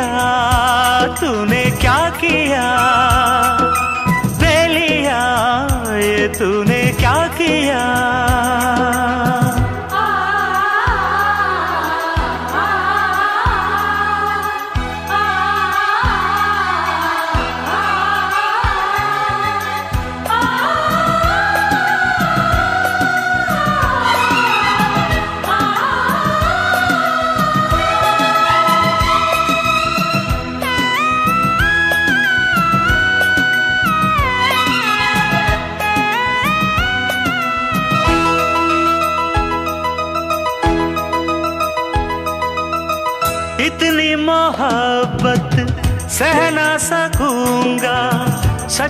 साथिया तूने क्या किया? बेलिया ये तूने क्या किया?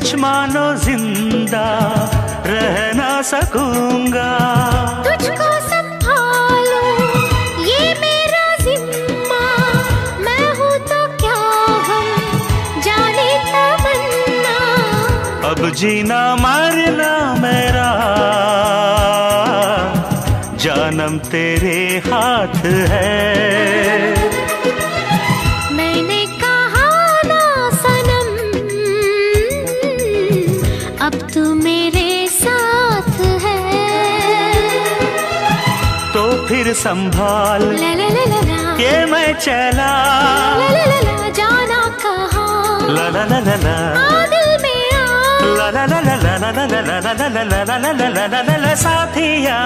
सच मानो ज़िंदा रह ना सकूँगा। तुझको संभालो ये मेरा जिम्मा। मैं हूँ तो क्या हम जाने तमन्ना। अब जीना मरना मेरा जानम तेरे हाथ है। मुझे संभाल के मैं चला जाना कहा ला ला ला ला ला साथिया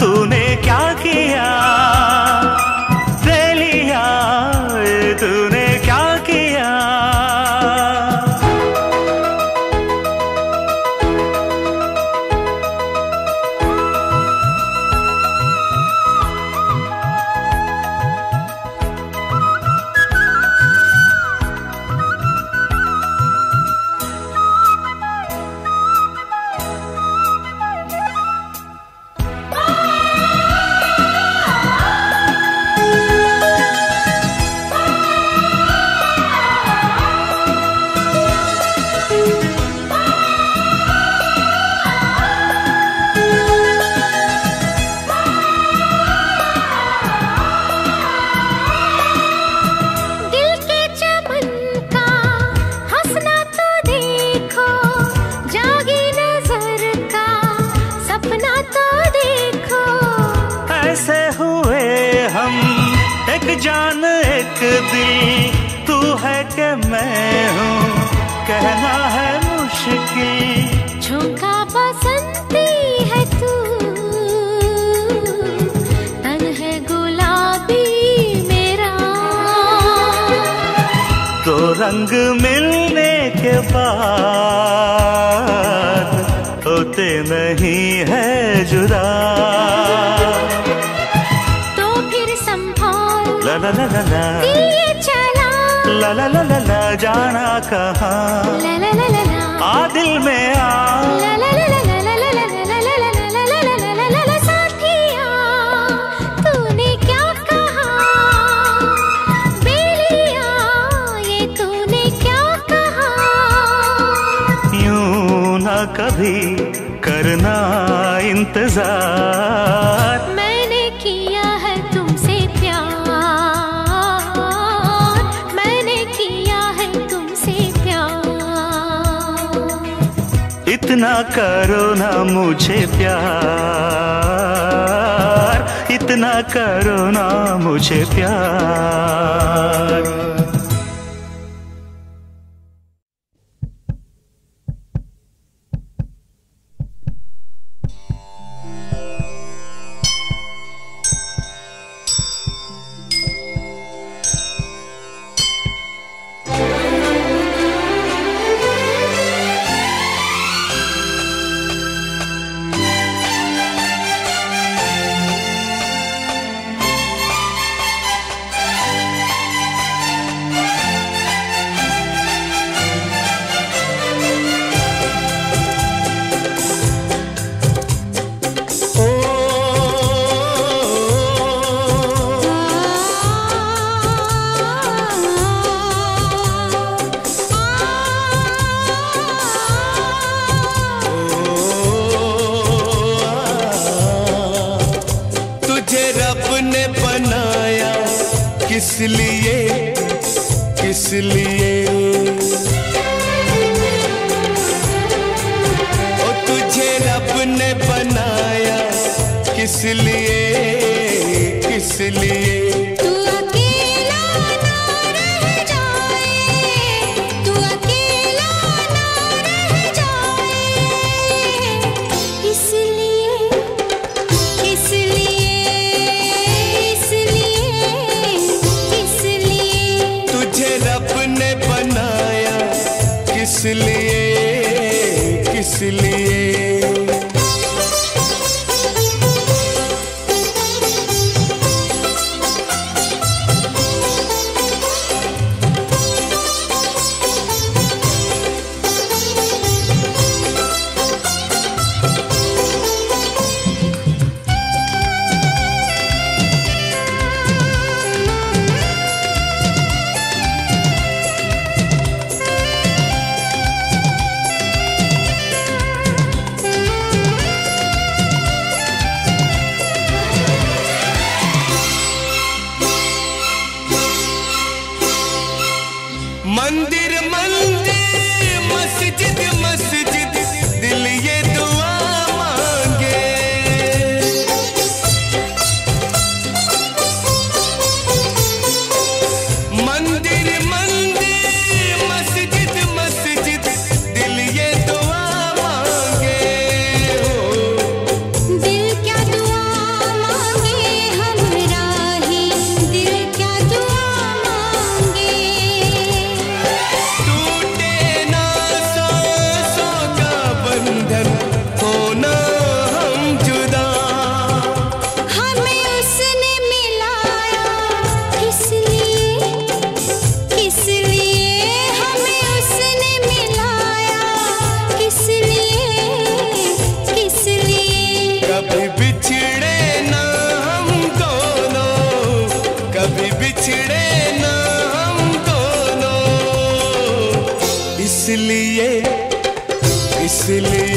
तूने क्या किया तूने क्या किया तो रंग मिलने के बाद होते नहीं है जुदा तो फिर संभाल ला ला ला ला ला चला ला ला ला ला ला जाना कहाँ ला ला ला ला आ दिल में आ ला ला ला ला इंतज़ार। मैंने किया है तुमसे प्यार। मैंने किया है तुमसे प्यार। इतना करो ना मुझे प्यार। इतना करो ना मुझे प्यार। इसलिए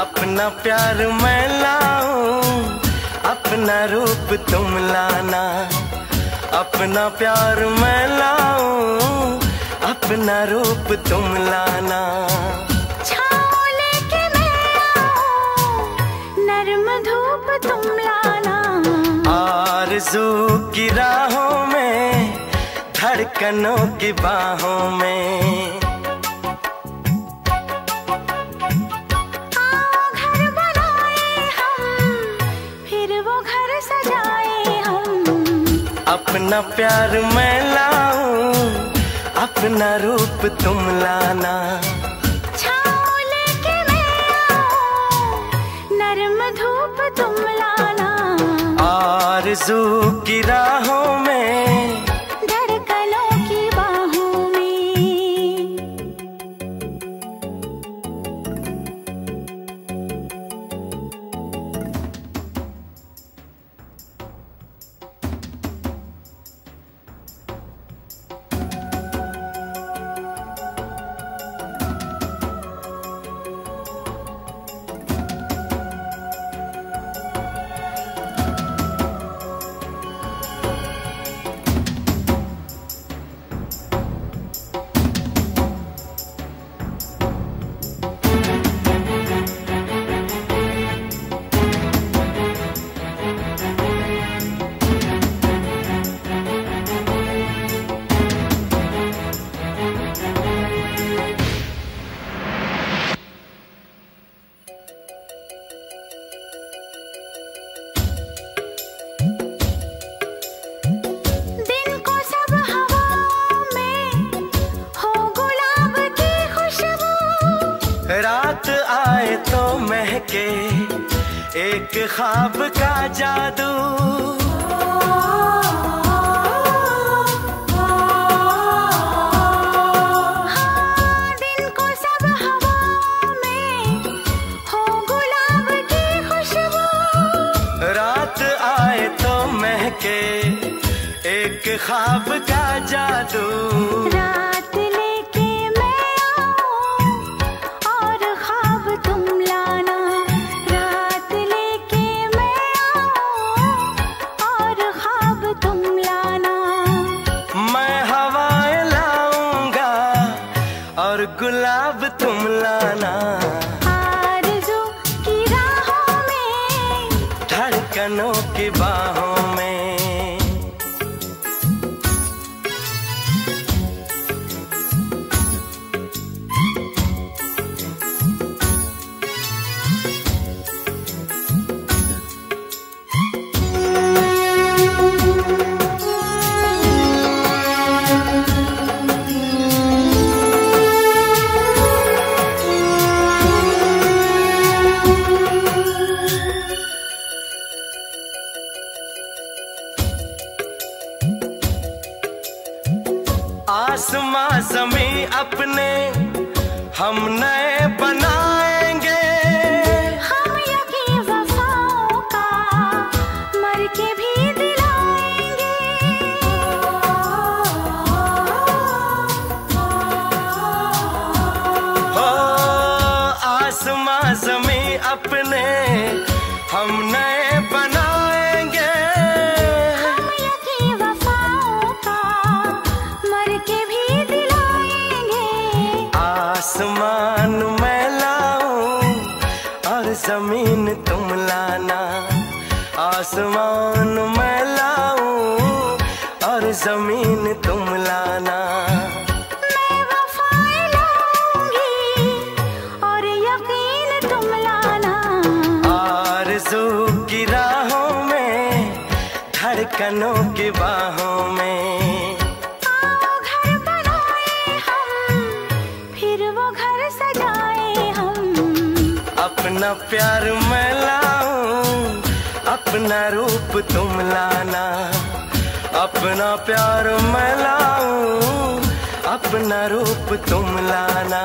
अपना प्यार मैं लाऊं अपना रूप तुम लाना। अपना प्यार मैं लाऊं अपना रूप तुम लाना। नर्म धूप तुम लाना। आरज़ू की राहों में धड़कनों की बाहों में। अपना प्यार मैं लाऊं अपना रूप तुम लाना। धूप तुम लाना। आरज़ू की राहों में खाब ख्वाब का जादू आसमान मैं लाऊं और ज़मीन तो तुम लाना। अपना प्यार मैं लाऊं अपना रूप तुम लाना।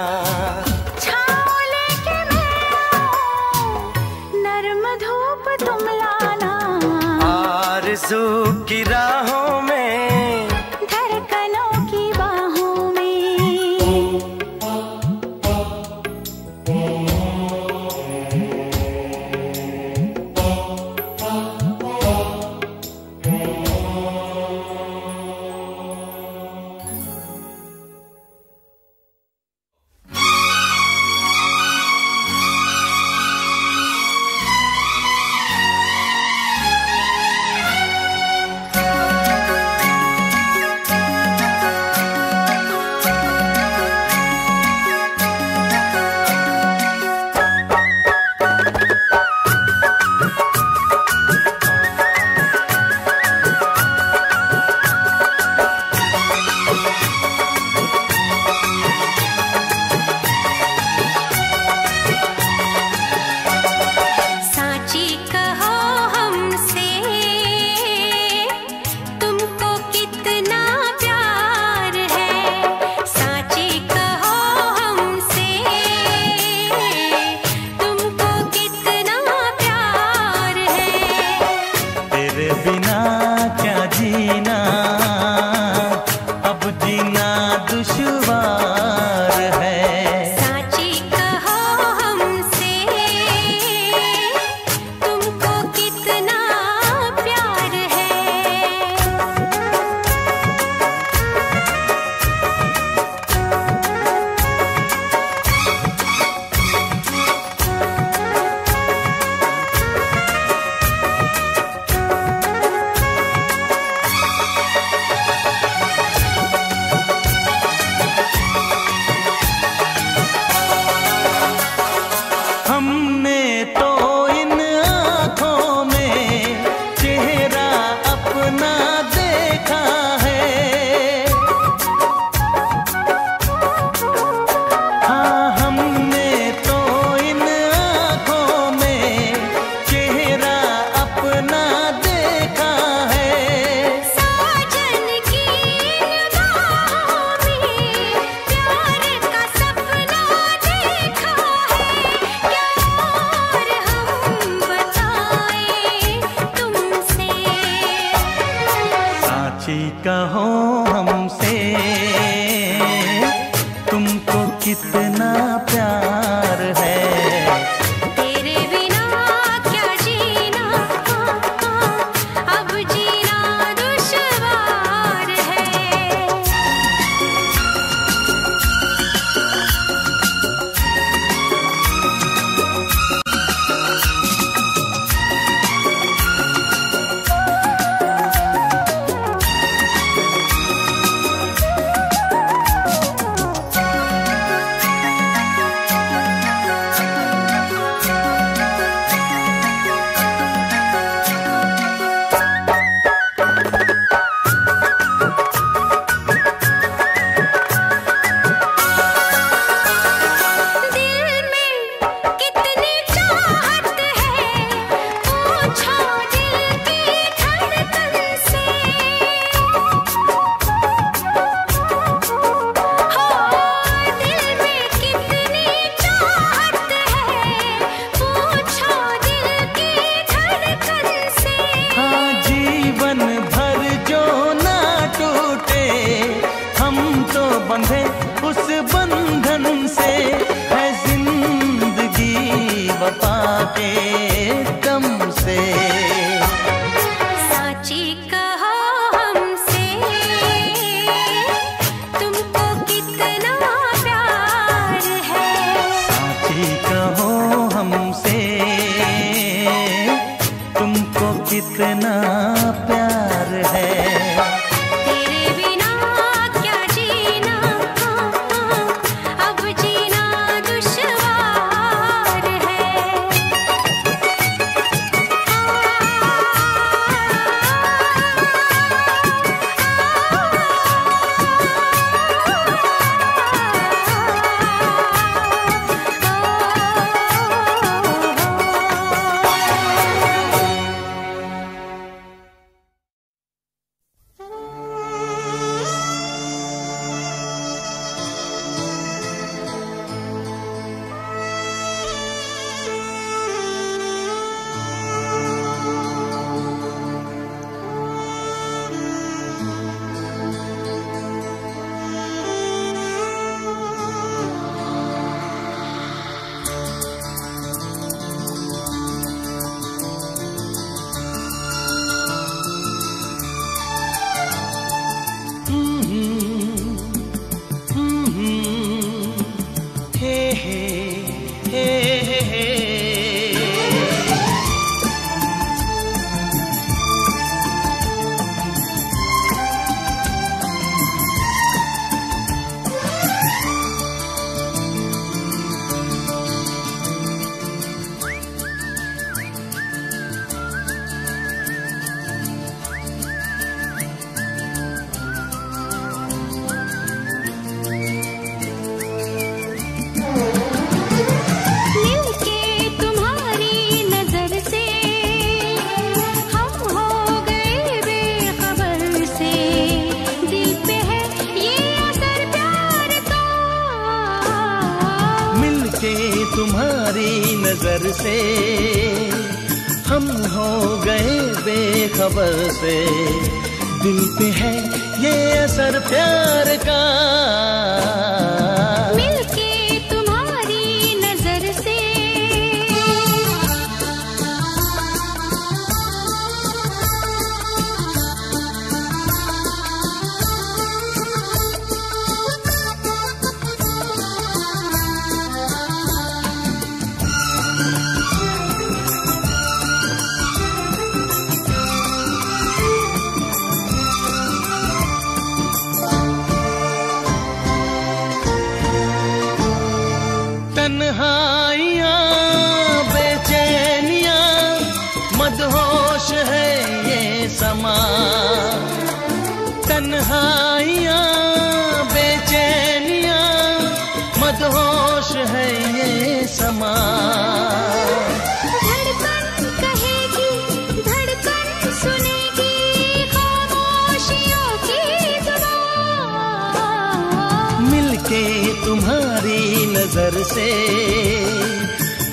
नज़र से।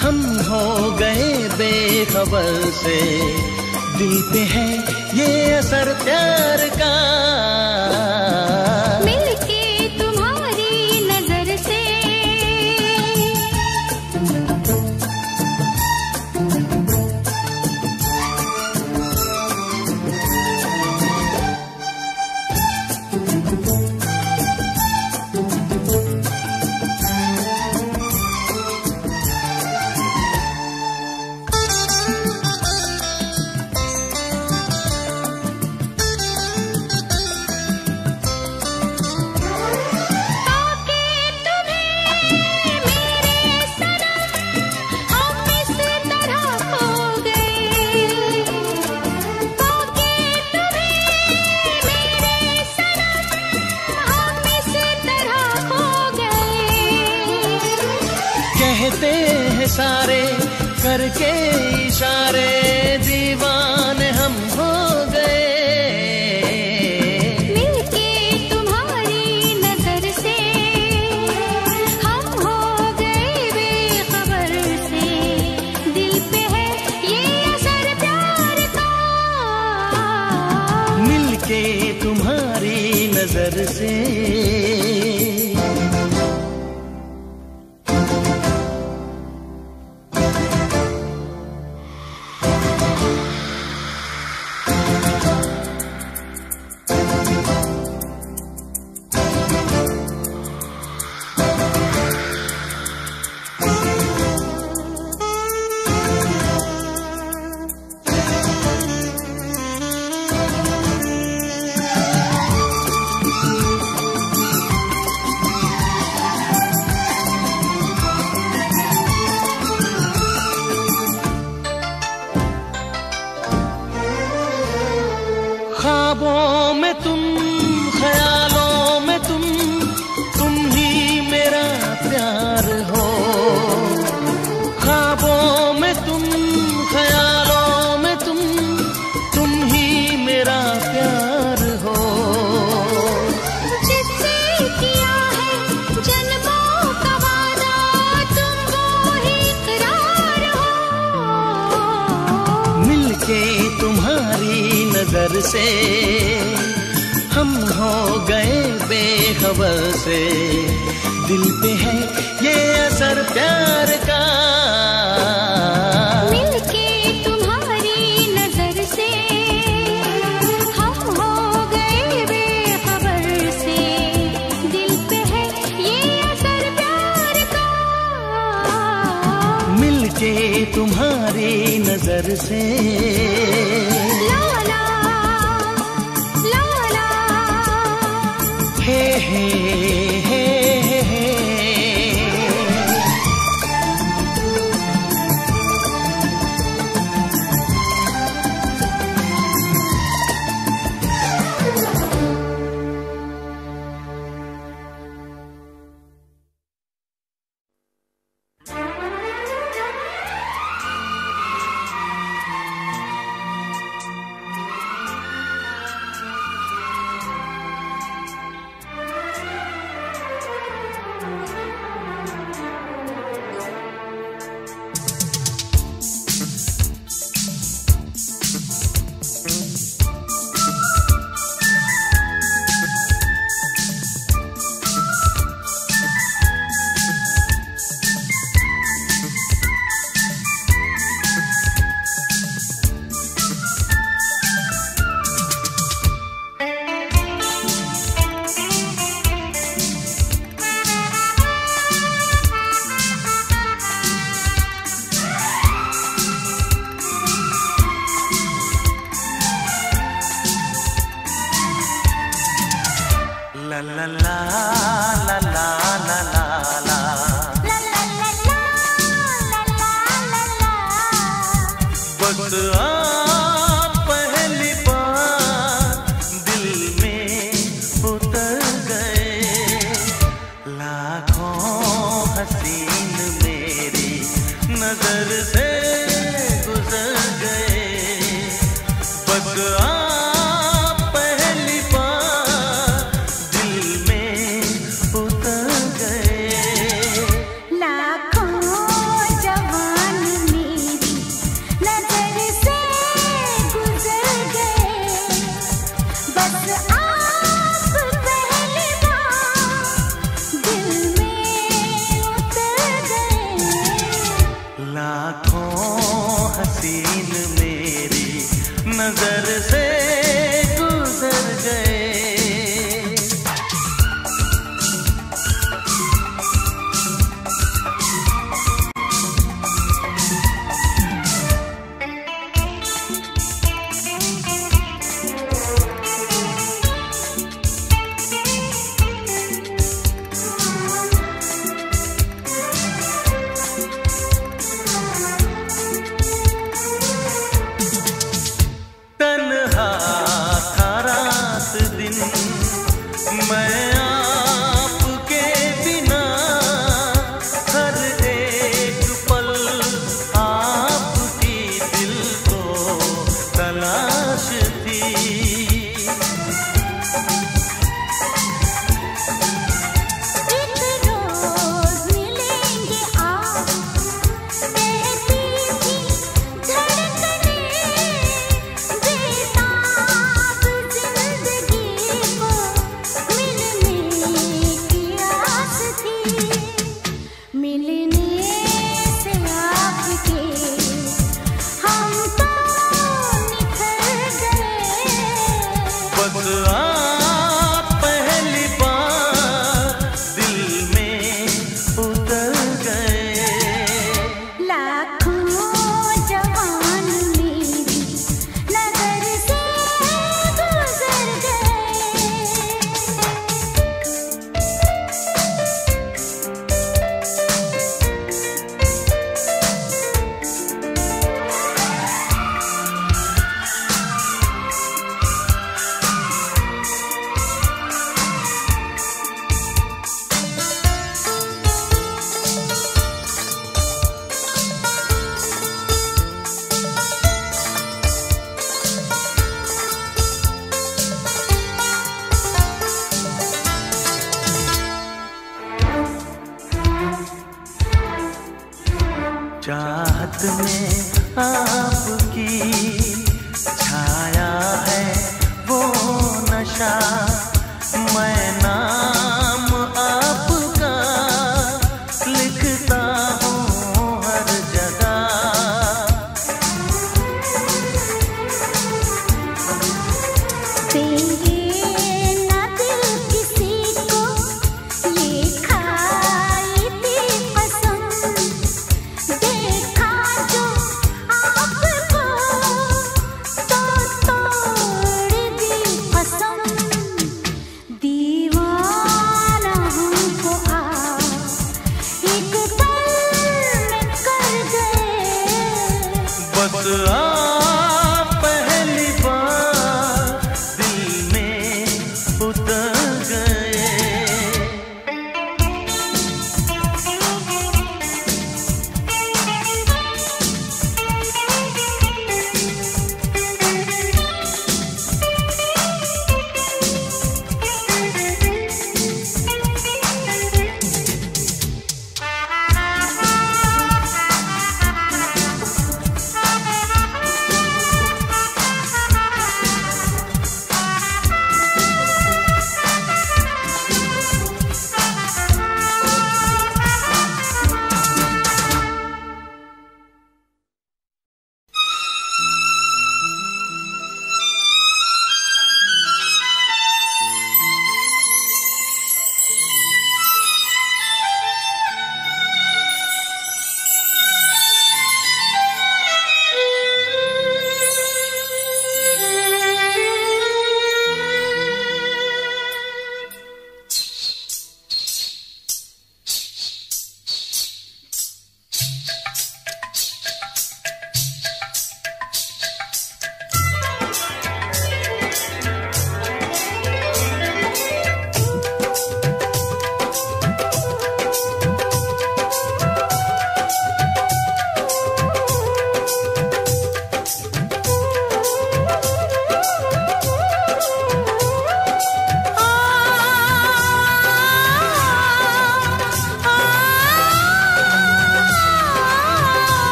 हम हो गए बेखबर से। दिल पे है ये असर प्यार का।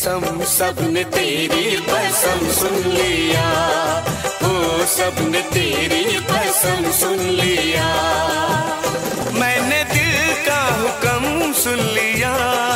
कसम सबने तेरी कसम सुन लिया। ओ सबने तेरी कसम सुन लिया। मैंने दिल का हुक्म सुन लिया।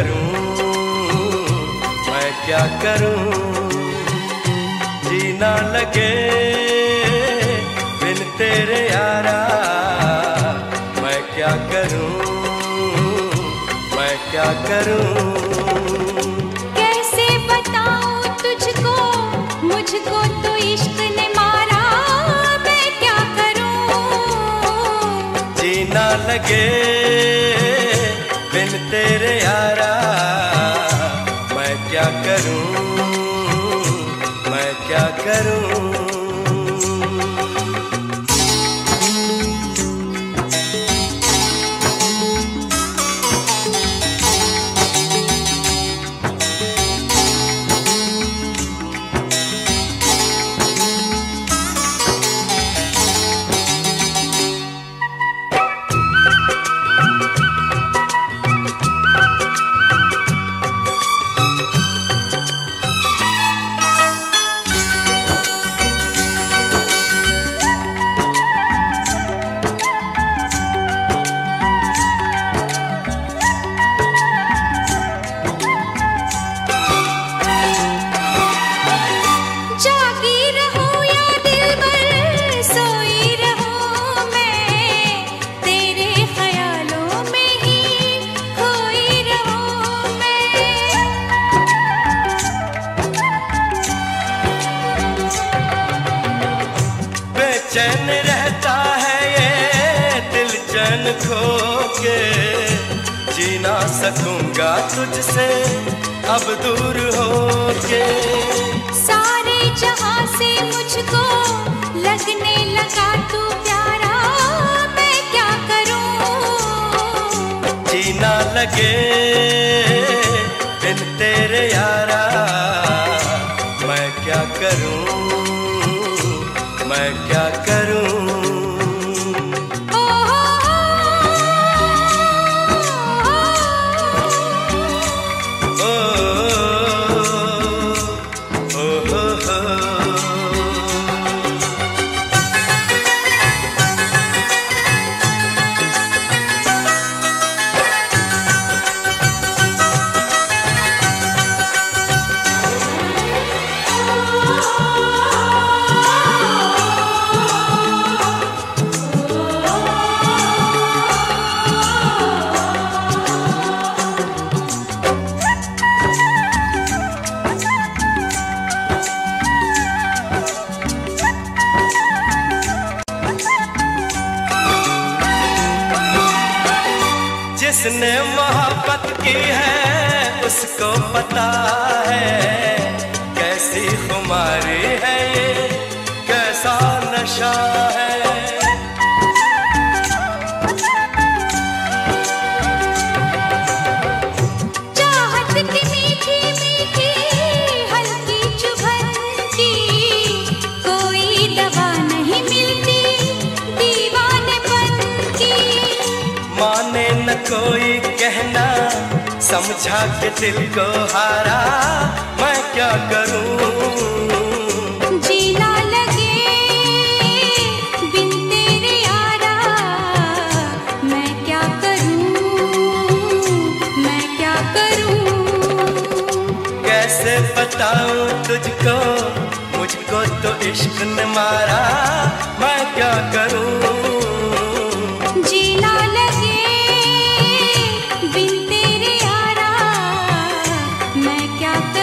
करूँ? मैं क्या करूँ? जीना लगे बिन तेरे यारा। मैं क्या करूँ? मैं क्या करूँ? कैसे बताऊँ तुझको? मुझको तो इश्क ने मारा। मैं क्या करूँ? जीना लगे तेरे यारा। मैं क्या करूँ? मैं क्या करूँ? मैं क्या करूँ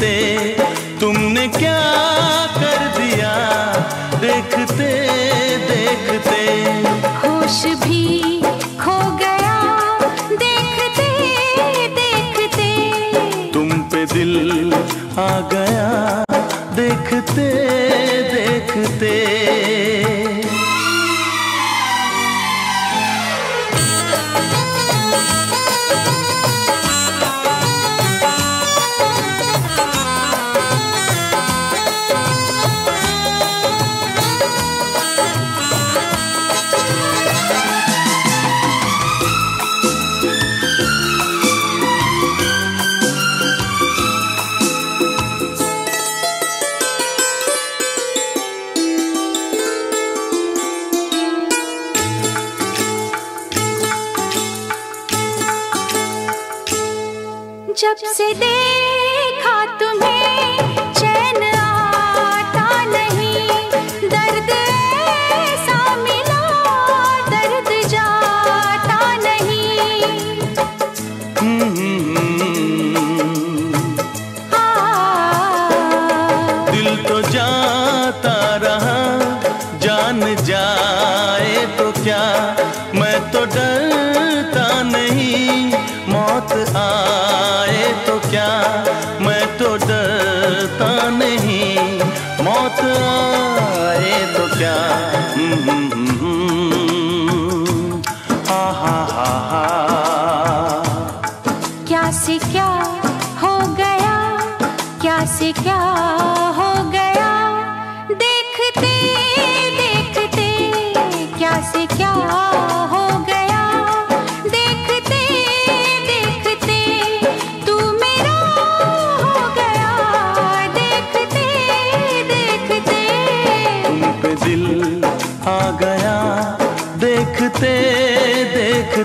देखते तुमने क्या कर दिया? देखते देखते। खुश भी खो गया देखते देखते। तुम पे दिल आ गया। say they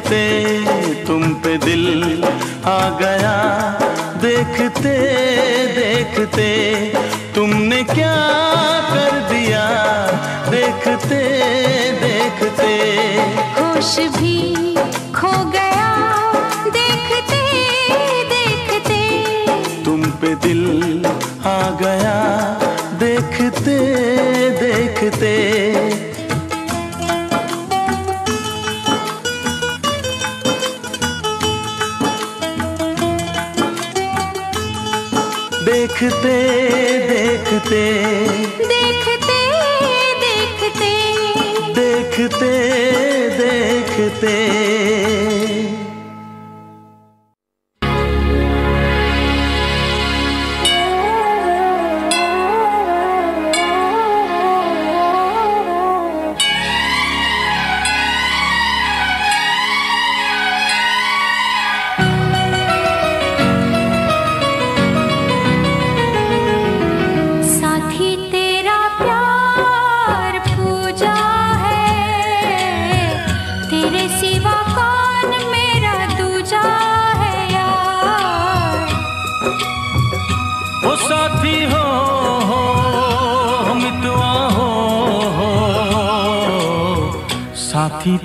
देखते तुम पे दिल आ गया। देखते देखते तुमने क्या कर दिया। देखते देखते खुश भी खो गया। देखते देखते तुम पे दिल आ गया। देखते देखते देखते देखते। देखते देखते। देखते देखते।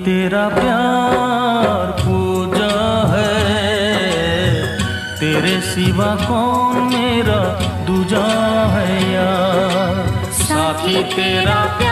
तेरा प्यार पूजा है। तेरे सिवा कौन मेरा दूजा है यार? साथी तेरा प्यार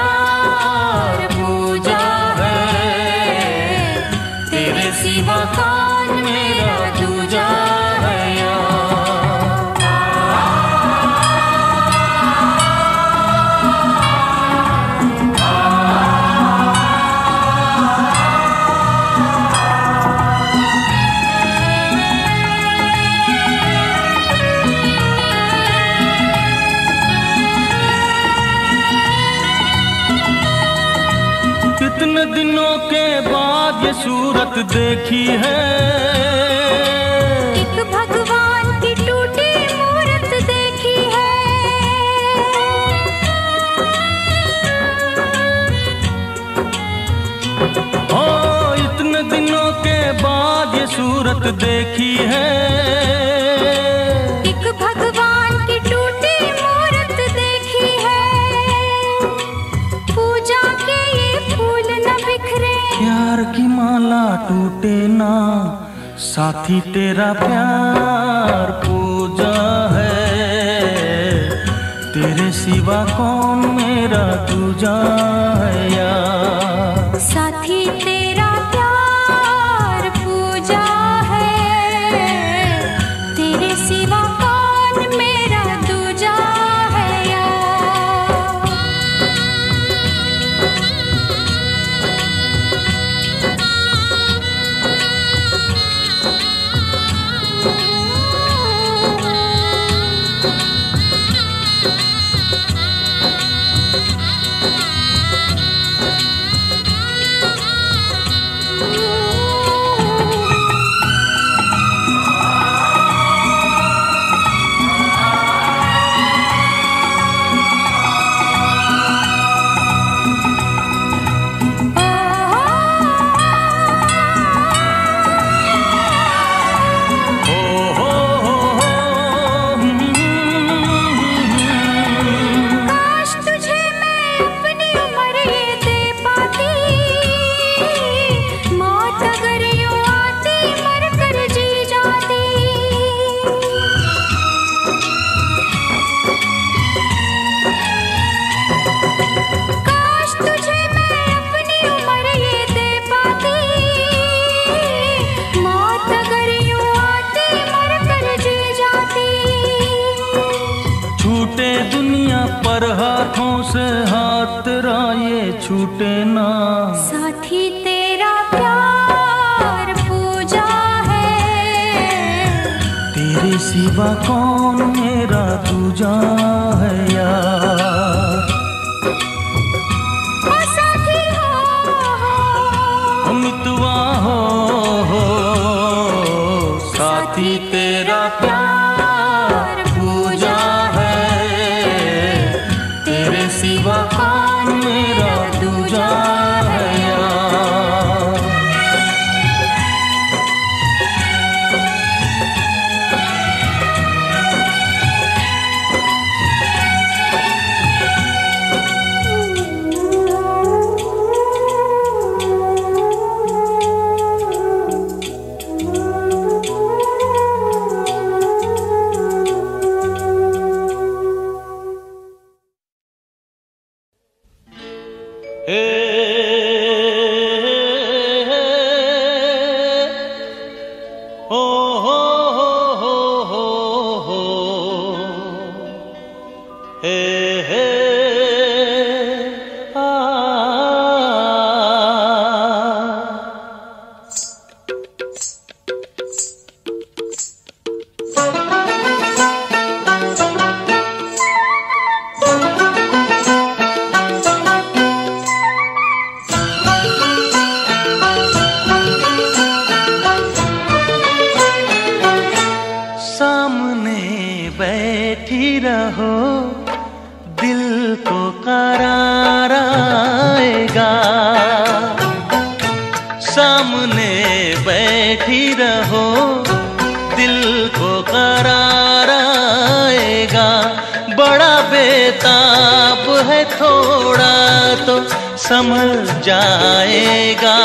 तेरा प्यार पूजा है। तेरे सिवा कौन मेरा दूजा? संभल जाएगा।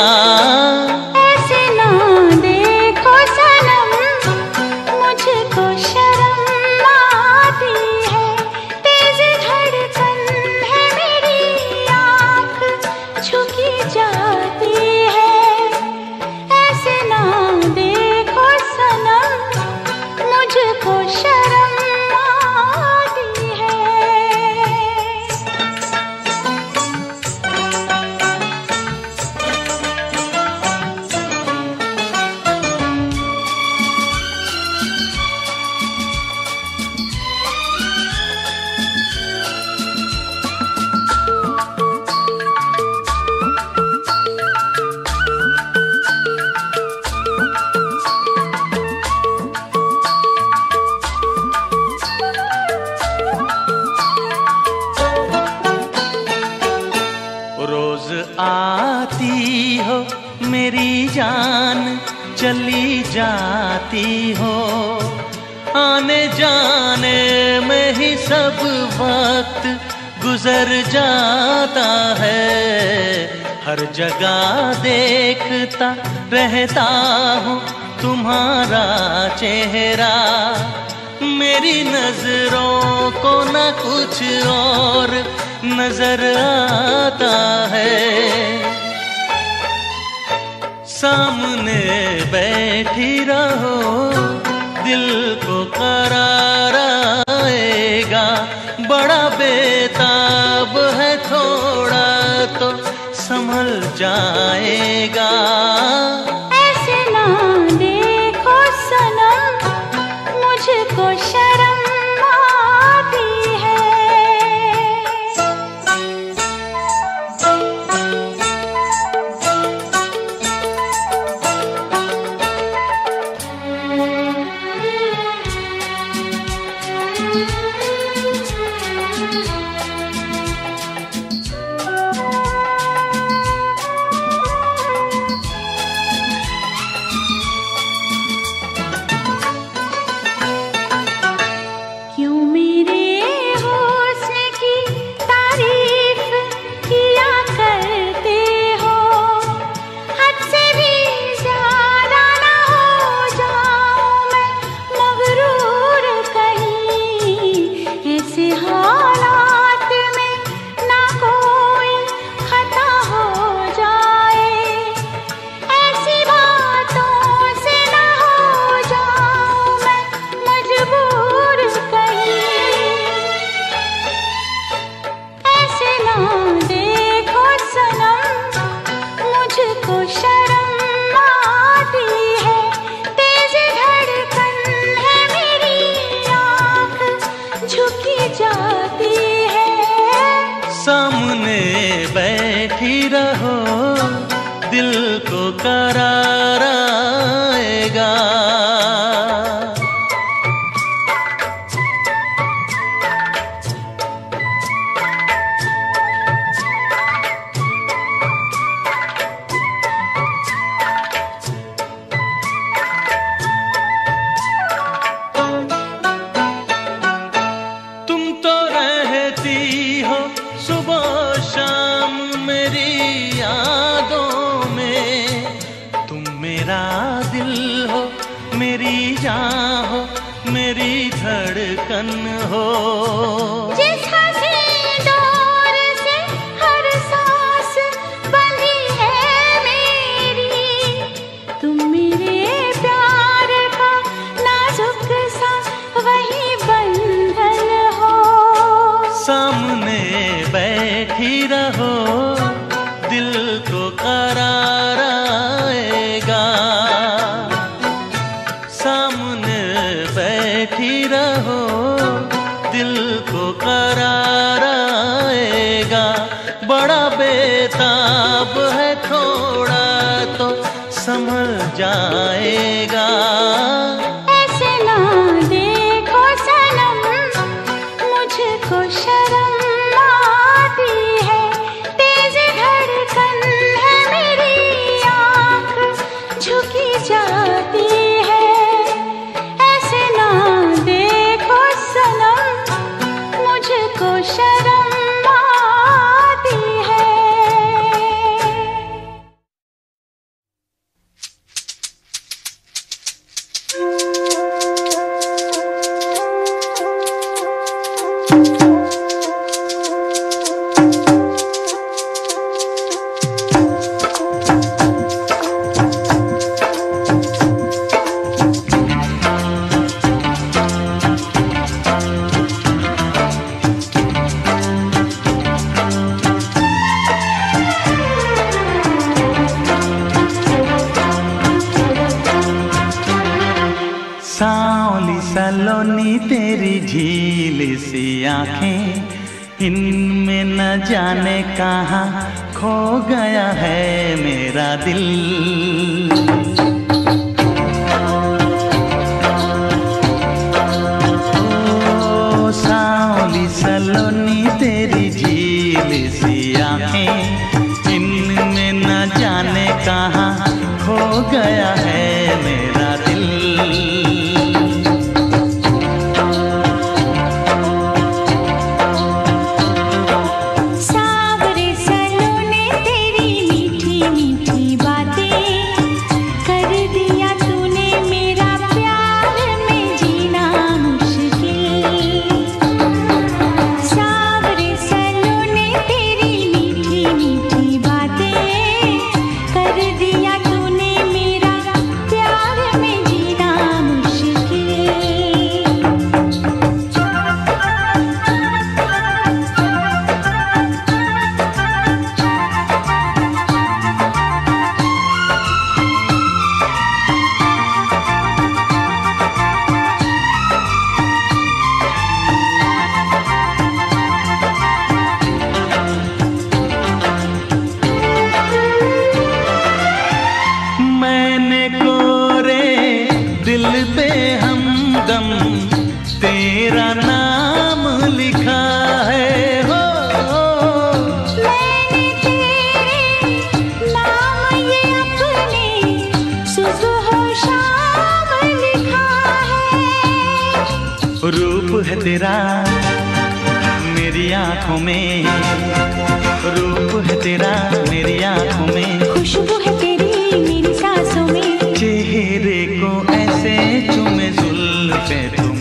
¡Baby!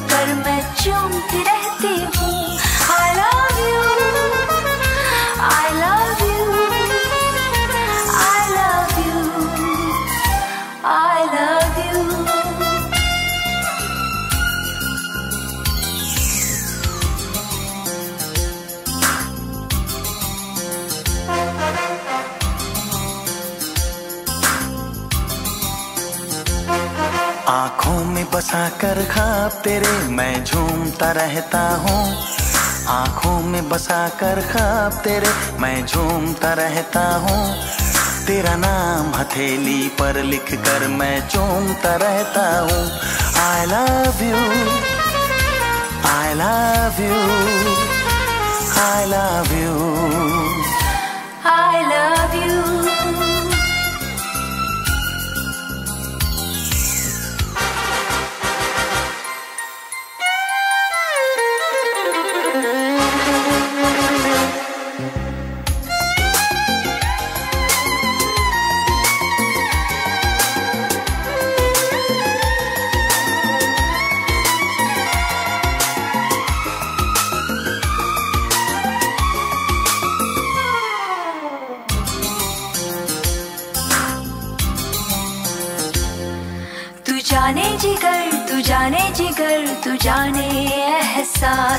पर मैं चूमती रहती हूँ। बसा कर खाब तेरे, मैं झूमता रहता हूँ। आँखों में बसा कर खाब तेरे, मैं झूमता रहता हूँ। तेरा नाम हथेली पर लिख कर मैं चूमता रहता हूँ। I love you I love you I love you I love you.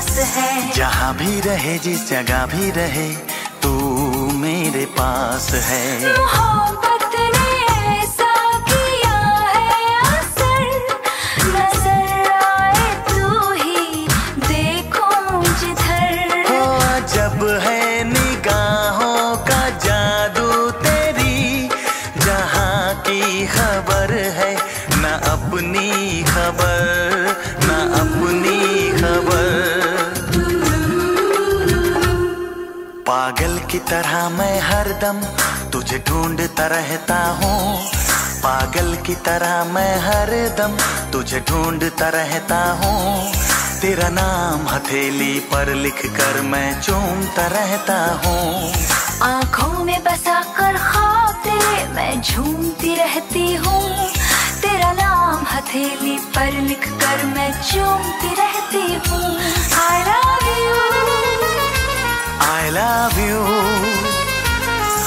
एहसास है। जहाँ भी रहे जिस जगह भी रहे तू मेरे पास है तुझे ढूंढता रहता हूँ। पागल की तरह मैं हर दम तुझे ढूंढता रहता हूँ। तेरा नाम हथेली पर लिख कर मैं चूमता रहता हूँ। आँखों में बसा कर तेरे मैं झूमती रहती हूँ। तेरा नाम हथेली पर लिख कर मैं चूमती रहती हूँ। I love you I love you.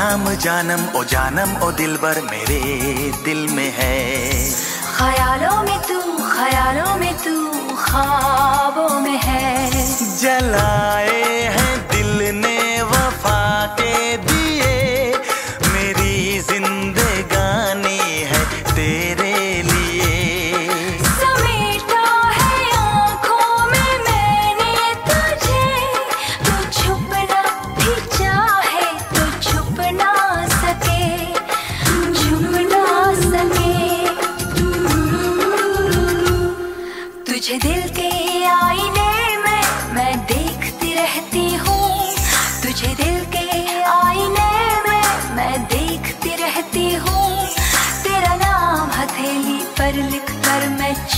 नाम जानम ओ जानम ओ दिल भर मेरे दिल में है। ख्यालों में तू ख्यालों में तू ख्वाबों में है। जलाए हैं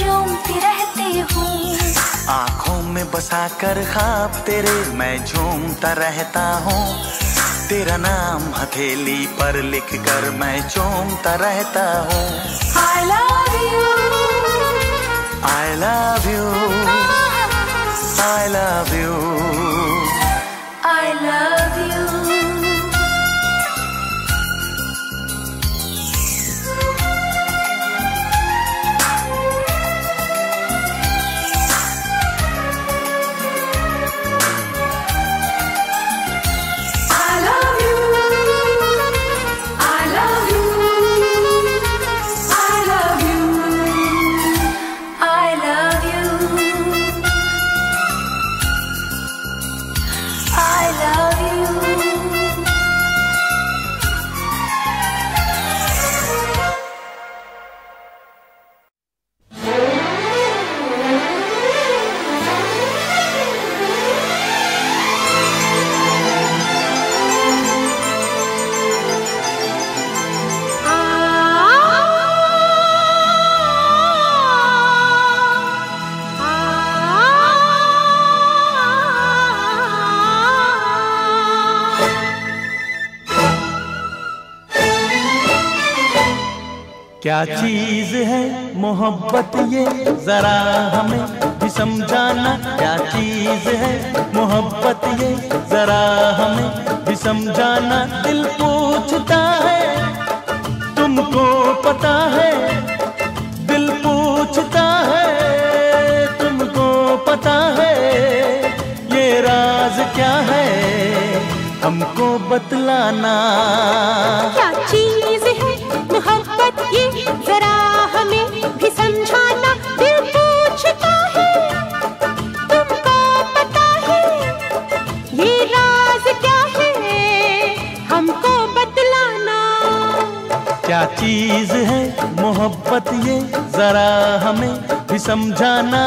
मैं चूमती रहती हूँ। आँखों में बसा कर खाब तेरे मैं झूमता रहता हूँ। तेरा नाम हथेली पर लिख कर मैं झूमता रहता हूँ। I love you I love you I love you क्या चीज़ है? मोहब्बत ये, जरा हमें भी समझाना। क्या चीज़ है? मोहब्बत ये, जरा हमें भी समझाना। दिल पूछता है, तुमको पता है। दिल पूछता है, तुमको पता है। ये राज क्या है? हमको बतलाना। क्या चीज़ है? ये जरा हमें भी समझाना, दिल पूछता है, तुमको पता है, ये राज क्या है, हमको बतलाना। क्या चीज़ है मोहब्बत ये, जरा हमें भी समझाना।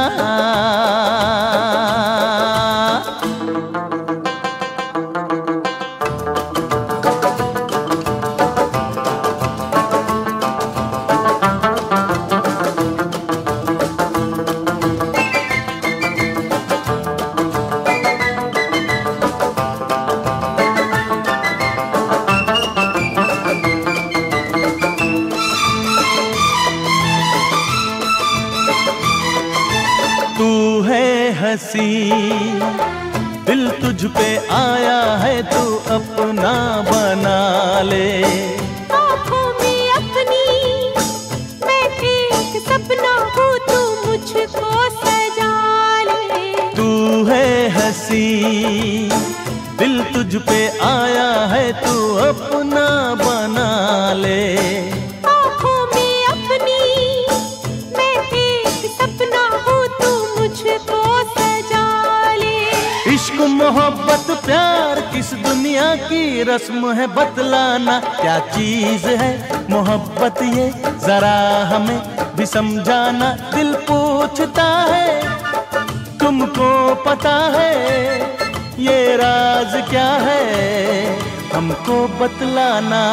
रस्म है बतलाना, क्या चीज़ है? मोहब्बत ये, जरा हमें भी समझाना, दिल पूछता है, तुमको पता है, ये राज क्या है? हमको बतलाना।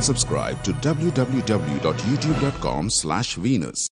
And subscribe to www.youtube.com slash Venus.